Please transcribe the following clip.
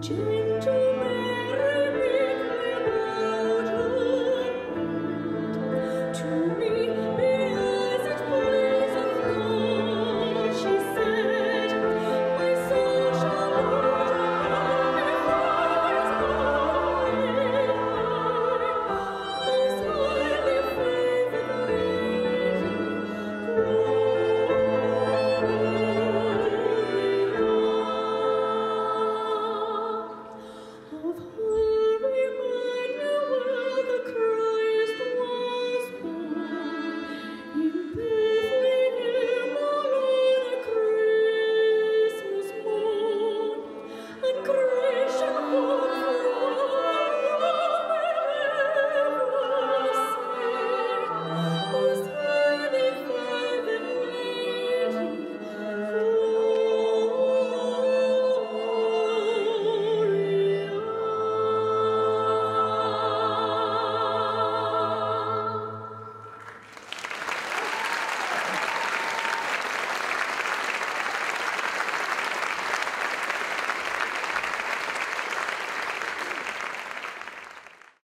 君住